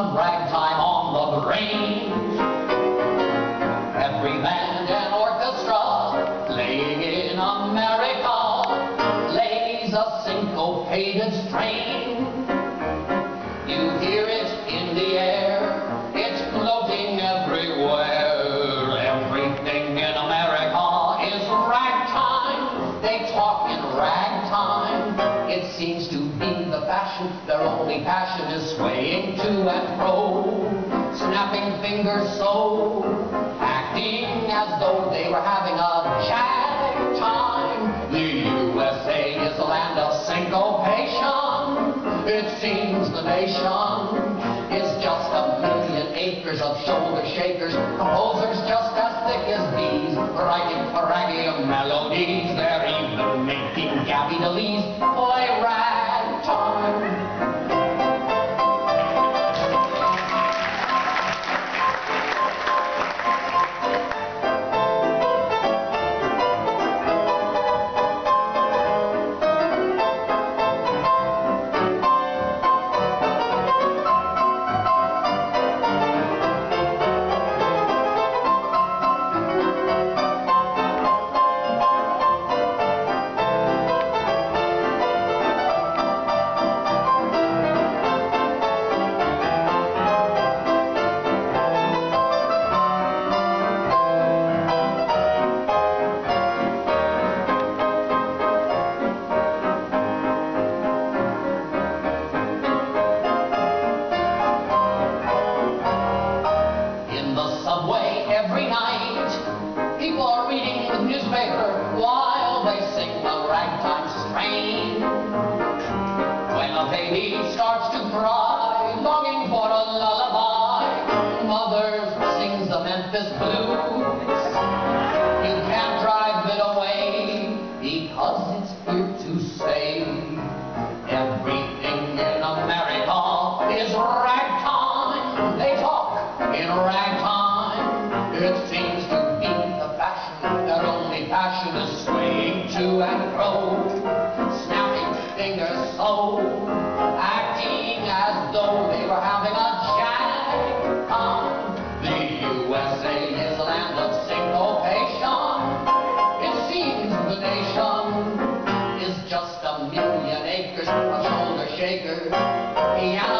some ragtime on the brain. Every band and orchestra playing in America lays a syncopated strain. You hear it in the air, it's floating everywhere. Everything in America is ragtime. They talk in ragtime. It seems to be the fashion. Their only passion is swaying to and fro, snapping fingers so, acting as though they were having a jag time. The USA is a land of syncopation. It seems the nation is just a million acres of shoulder shakers, composers just as thick as bees, writing raggy melodies. They're even making Gaby Deslys they sing the ragtime strain. When a baby starts to cry, longing for a lullaby, mother sings the Memphis blues. You can't drive it away because it's here to stay. Everything in America is ragtime. They talk in ragtime. It acting as though they were having a jag time. The USA is a land of syncopation. It seems the nation is just a million acres of shoulder shakers.